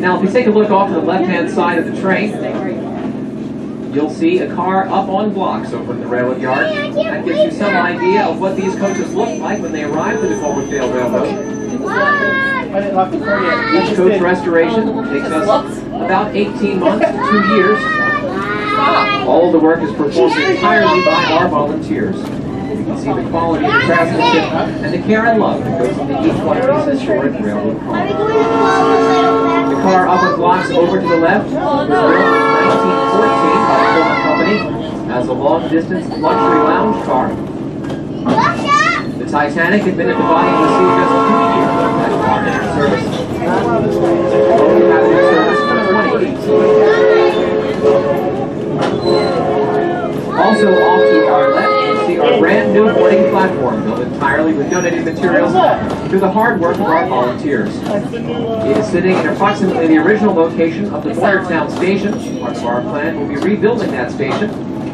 Now, if you take a look off to the left-hand side of the train, you'll see a car up on blocks over in the railroad yard. That gives you some idea of what these coaches looked like when they arrived at the Colebrookdale Railroad. Each coach restoration takes us about 18 months to two years. All the work is performed entirely by our volunteers. You can see the quality of the craftsmanship and the care and love that goes into each one of these historic railroad cars. The car up on blocks over to the left was built in 1914 by the Pullman Company as a long-distance luxury lounge car. The Titanic had been at the bottom of the sea just two materials through the hard work of our volunteers. It is sitting in approximately the original location of the Boyertown Station. Part of our plan will be rebuilding that station.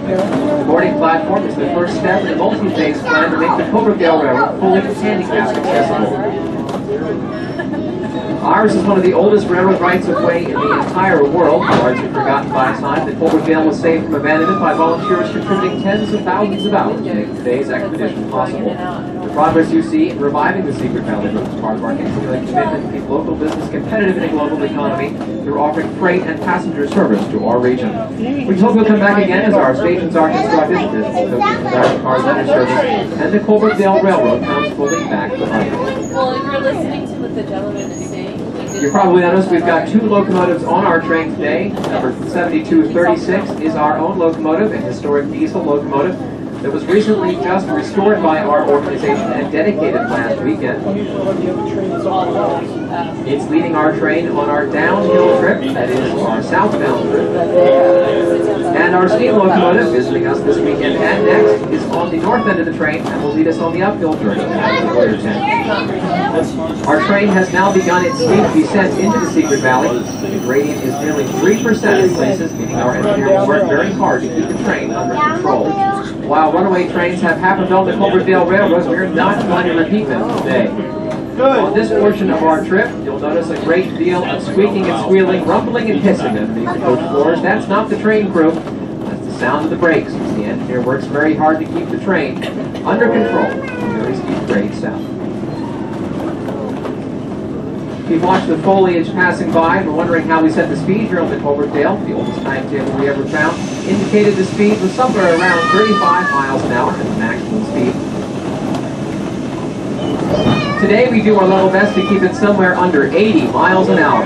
The boarding platform is the first step in a multi-phase plan to make the Colebrookdale Railroad fully handicap accessible. Ours is one of the oldest railroad rights-of-way in the entire world, largely forgotten by time. The Colebrookdale was saved from abandonment by volunteers contributing tens of thousands of hours to make today's expedition possible. The progress you see in reviving the Secret Valley Road is part of our continuing commitment to keep local business competitive in a global economy through offering freight and passenger service to our region. We hope you'll come back again as our stations are constructed, car letter service, and the Colebrookdale Railroad comes fully back life. Well, if you're listening to what the gentleman is saying, You probably noticed we've got two locomotives on our train today. Number 7236 is our own locomotive, a historic diesel locomotive that was recently just restored by our organization and dedicated last weekend. It's leading our train on our downhill trip, that is our southbound trip. And our steam locomotive visiting us this weekend and next is on the north end of the train and will lead us on the uphill journey. Our train has now begun its steep descent into the Secret Valley. The gradient is nearly 3% in places, meaning our engineer will work very hard to keep the train under control. While runaway trains have happened on the Colebrookdale Railroad, we're not going to repeat them today. On this portion of our trip, you'll notice a great deal of squeaking and squealing, rumbling and hissing underneath the coach floors. That's not the train crew. That's the sound of the brakes. The engineer works very hard to keep the train under control. Very steep grade south. You've watched the foliage passing by, we're wondering how we set the speed here on the Colebrookdale. The oldest timetable we ever found indicated the speed was somewhere around 35 miles an hour at the maximum speed. Today we do our level best to keep it somewhere under 80 miles an hour.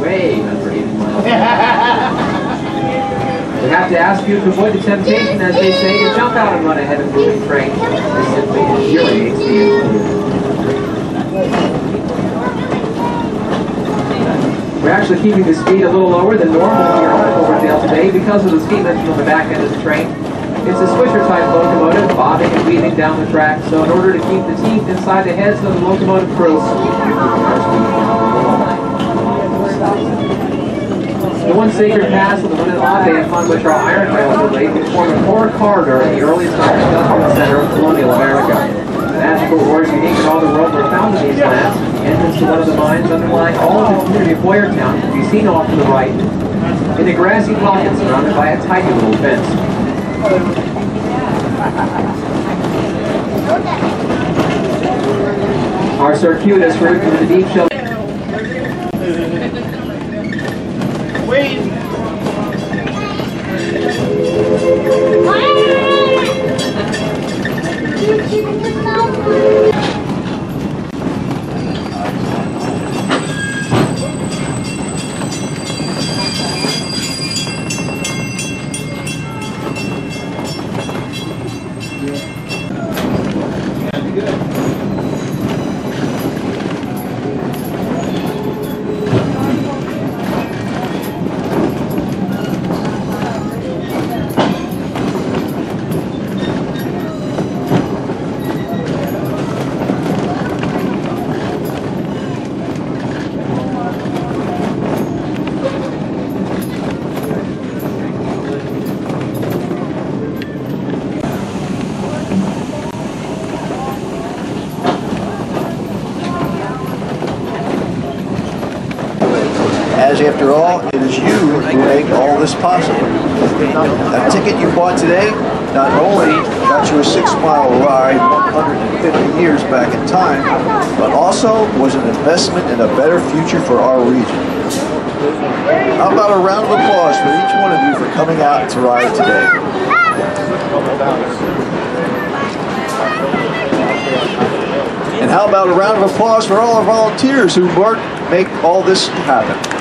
Way under 80 miles an hour. We have to ask you to avoid the temptation, as they say, to jump out and run ahead of moving train. This simply infuriates the We're actually keeping the speed a little lower than normal here on Colebrookdale today because of the speed limit on the back end of the train. It's a switcher type locomotive, bobbing and weaving down the track, so in order to keep the teeth inside the heads of the locomotive crew. The one sacred pass of the Ave upon which our iron rails are laid would form a core corridor in the earliest industrial center of colonial America. The magical ores unique in all the world were found in these lands. The entrance to one of the mines underlying all of the community of Boyertown can be seen off to the right in a grassy pocket surrounded by a tidy little fence. Our circuitous route into the deep shelter as after all, it is you who make all this possible. That ticket you bought today not only got you a six mile ride 150 years back in time, but also was an investment in a better future for our region. How about a round of applause for each one of you for coming out to ride today? And how about a round of applause for all our volunteers who work make all this happen?